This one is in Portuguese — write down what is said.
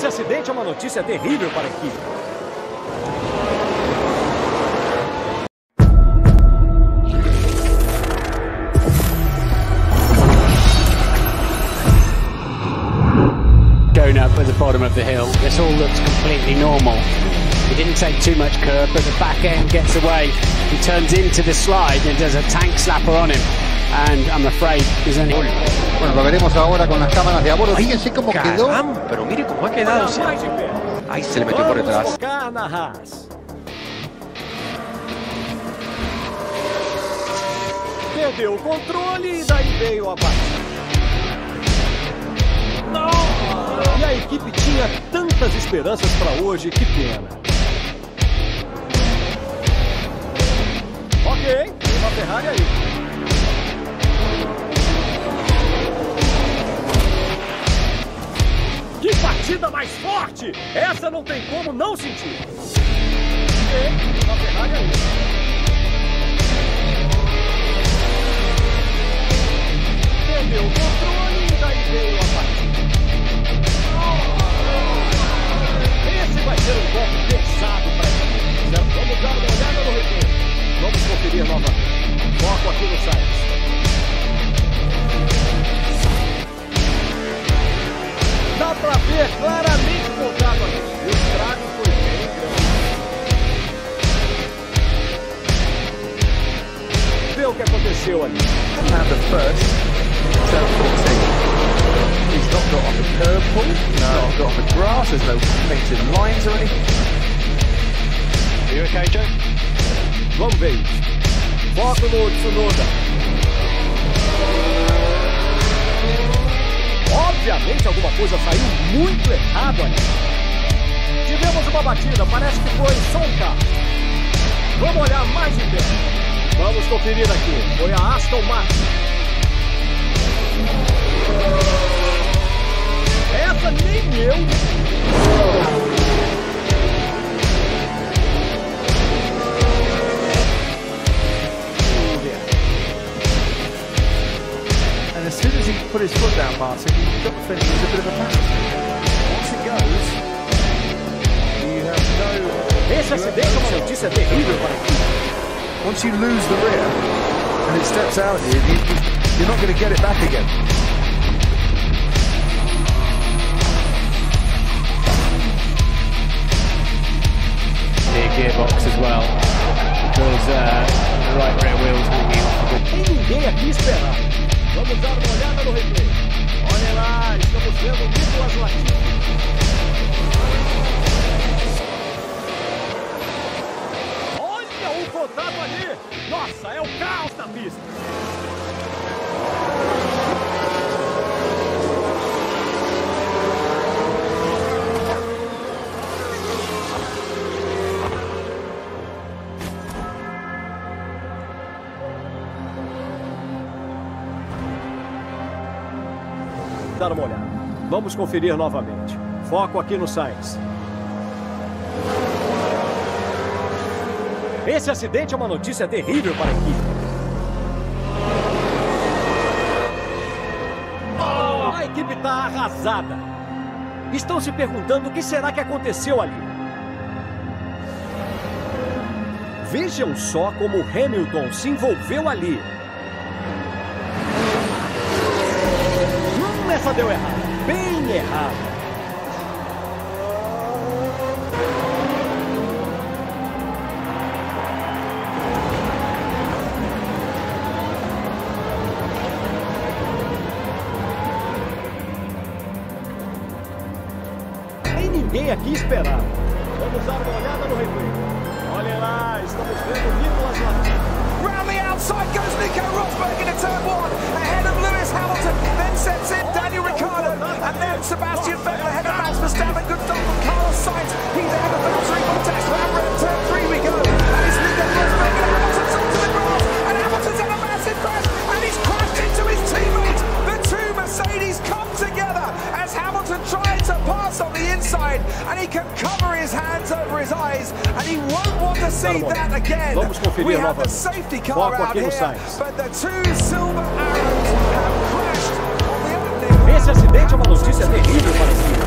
Esse acidente é uma notícia terrível para a equipe. Going up at the bottom of the hill, this all looks completely normal. He didn't take too much curb, but the back end gets away. He turns into the slide and does a tank slapper on him. And I'm afraid there's only... Bueno, lo veremos ahora con las cámaras de a bordo. Fíjense cómo quedó. Caramba, pero mire cómo ha quedado. o sea. Ahí se le metió por detrás. Perdeu o controle e daí veio a batida. E a equipe tinha tantas esperanças para hoje, que pena. Ok, tem uma Ferrari aí. Batida mais forte! Essa não tem como não sentir. Perdeu o controle e daí veio a batida. Esse vai ser um golpe pesado para. Certo? Vamos dar uma olhada no replay. Vamos conferir novamente. Foco aqui no site. Ali. have the first. So 14. He's not got off a curb pull. He's not got off a grass. There's no painted lines or anything. Are you okay, Joe? Vamos ver isso. Foco no Tsunoda. Obviamente alguma coisa saiu muito errado ali. Tivemos uma batida, parece que foi só um carro. Vamos olhar mais de perto. Vamos conferir aqui. Foi a Aston Martin. Essa nem eu. And as soon as he put his foot down, Martin, he got the finish. It was a bit of a pass. Once it goes, you have no. Esse acidente é uma notícia terrível para a equipe. Once you lose the rear and it steps out of you, you, you you're not going to get it back again. Near gearbox as well. Because uh, the right rear wheel's hanging off. Tem ninguém aqui esperando. Vamos dar uma olhada no replay. Olha lá, estamos vendo Nicolas Latifi. Olha o contato ali! Nossa, é o caos na pista! Dar uma olhada. Vamos conferir novamente. Foco aqui no Sainz. Esse acidente é uma notícia terrível para a equipe. A equipe está arrasada. Estão se perguntando o que será que aconteceu ali. Vejam só como Hamilton se envolveu ali. Hum, essa deu errado. Bem errado. Ninguém aqui esperava. Vamos dar uma olhada no replay. Olha lá, estamos vendo Nicolas Latifi. Round the outside goes Nico Rosberg into turn one, ahead of Lewis Hamilton. Then sets in Daniel Ricciardo, and then Sebastian Vettel ahead of Max Verstappen. Good stop from Carlos Sainz. He's ahead of Valtteri Bottas. he can cover his hands over his eyes, and he won't want to see that again. We have the safety car out here, but the two silver arrows have crashed on the opening. Esse acidente é uma notícia terrível para.